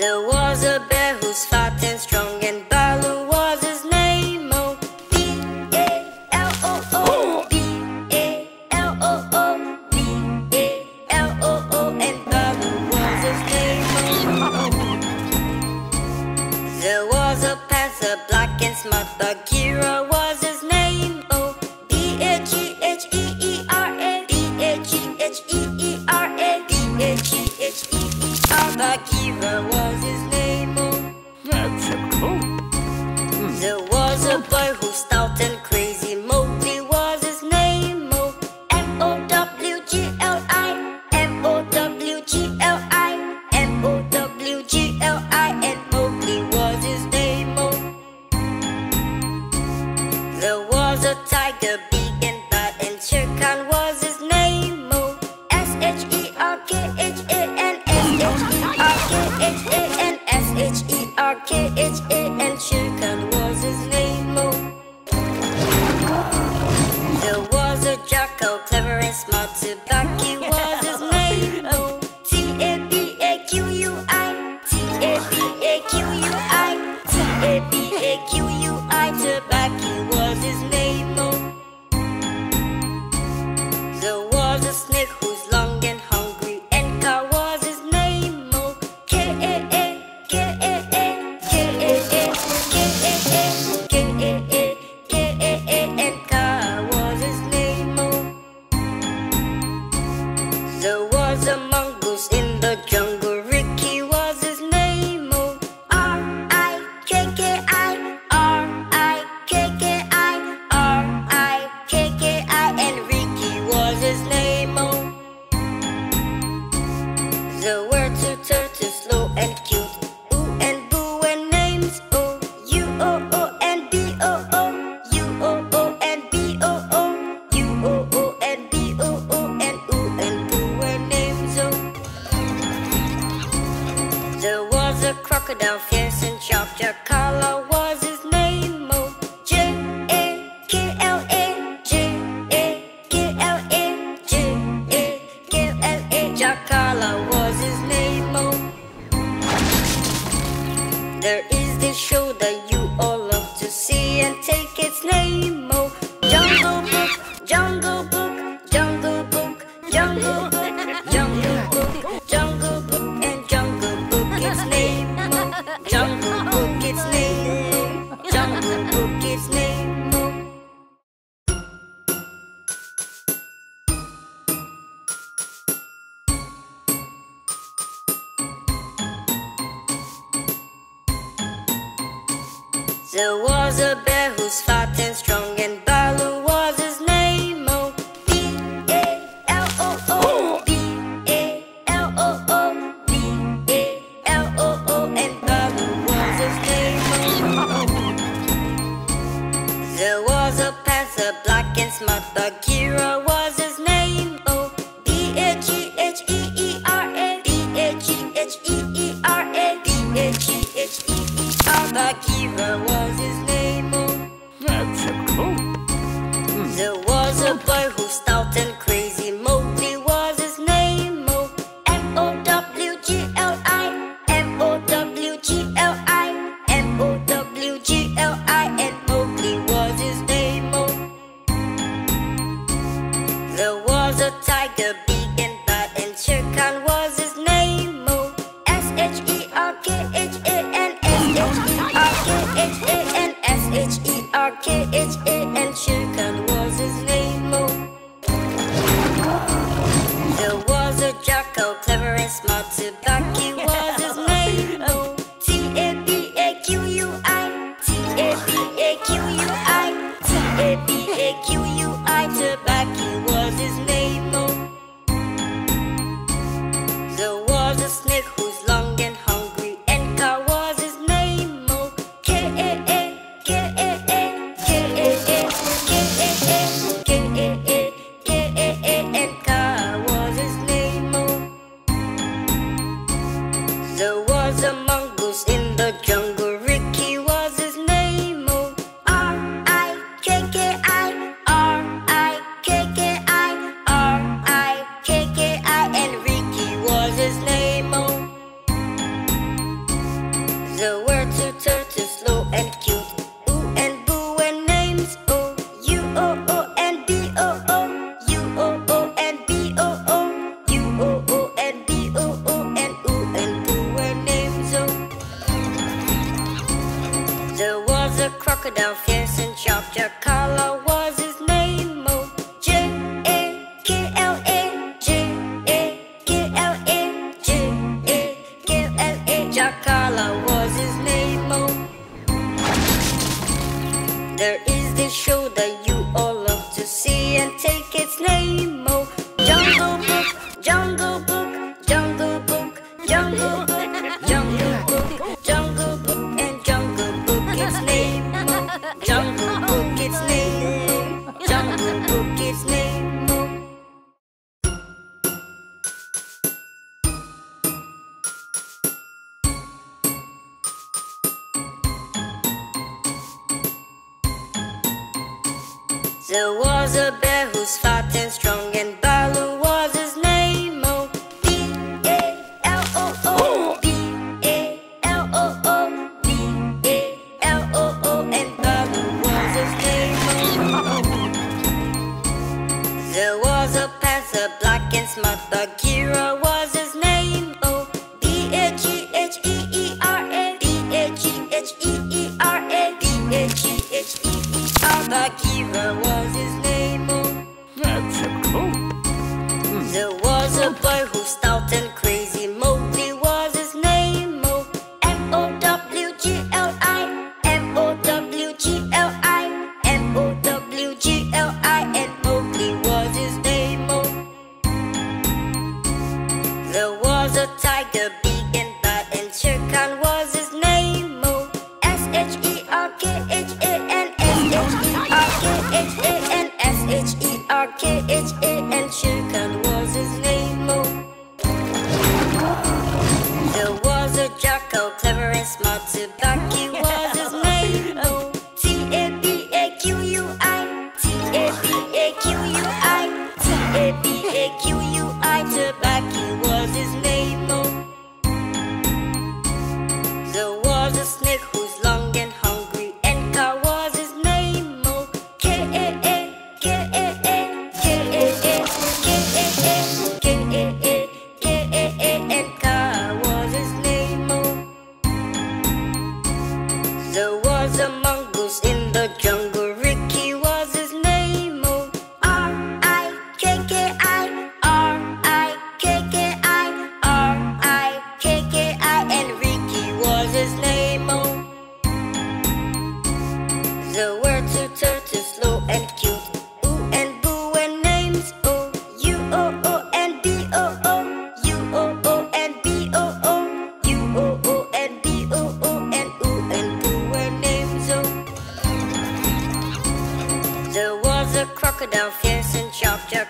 There was a bear who's fat and strong and Baloo was his name. Oh, B-A-L-O-O, B-A-L-O-O, B-A-L-O-O, and Baloo was his name. Oh, There was a panther, black and smart, Bagheera was thought you was There was a bear who's fat and strong and Baloo was his name. Oh, B-A-L-O-O, B-A-L-O-O, B-A-L-O-O, and Baloo was his name. Oh, there was a panther, black and smart, Bagheera was his name. Oh, B-A-G-H-E-E-R-A, B-A-G-H-E-E-R-A, B-A-G-H-E-E-R-A, Bagheera was R-K-H-A-N was his name. Oh. There was a jackal, clever and smart was his name. Oh. T-A-B-A-Q-U-I T-A-B-A-Q-U-I T-A-B-A-Q-U-I Was his name. There is this show that you all love to see and take its name. There was a bear who's fat and strong and Baloo was his name. Oh, B-A-L-O-O, B-A-L-O-O, B-A-L-O-O, and Baloo was his name. There was a panther, black and smart, Bagheera was his name. Oh, B-A-G-H-E-E-R-A, B-A-G-H-E-E-R-A, B-A-G-H-E-E-R-A, Bagheera was There was a tiger bee.